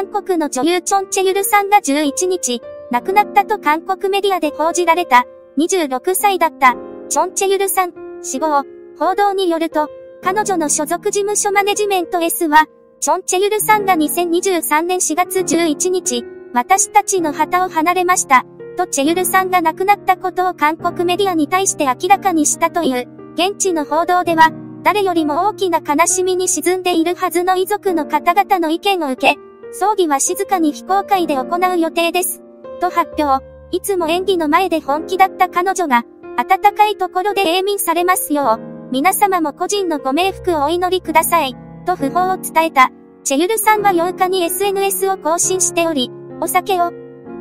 韓国の女優チョン・チェユルさんが11日、亡くなったと韓国メディアで報じられた、26歳だった、チョン・チェユルさん、死亡、報道によると、彼女の所属事務所マネジメント S は、チョン・チェユルさんが2023年4月11日、私たちの旗を離れました、とチェユルさんが亡くなったことを韓国メディアに対して明らかにしたという、現地の報道では、誰よりも大きな悲しみに沈んでいるはずの遺族の方々の意見を受け、葬儀は静かに非公開で行う予定です。と発表。いつも演技の前で本気だった彼女が、温かいところで永眠されますよう、皆様も個人のご冥福をお祈りください。と訃報を伝えた。チェユルさんは8日に SNS を更新しており、お酒を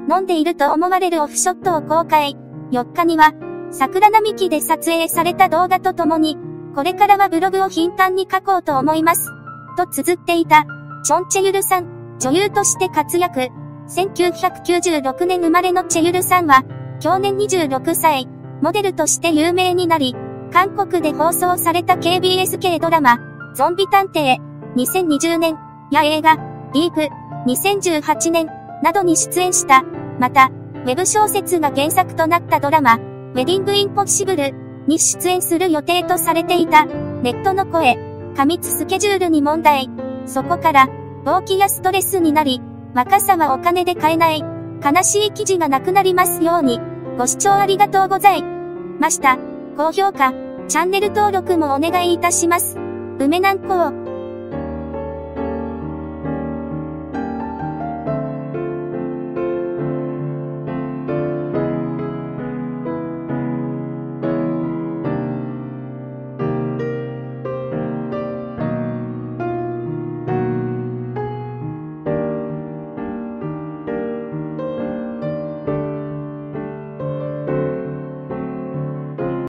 飲んでいると思われるオフショットを公開。4日には、桜並木で撮影された動画とともに、これからはブログを頻繁に書こうと思います。と綴っていた、チョン・チェユルさん、女優として活躍。1996年生まれのチェユルさんは、去年26歳、モデルとして有名になり、韓国で放送された KBS 系ドラマ、ゾンビ探偵、2020年、や映画、ディープ、2018年、などに出演した。また、ウェブ小説が原作となったドラマ、ウェディングインポッシブルに出演する予定とされていた。ネットの声、過密スケジュールに問題。そこから、病気やストレスになり、若さはお金で買えない。悲しい記事がなくなりますように。ご視聴ありがとうございました。高評価、チャンネル登録もお願いいたします。梅南高。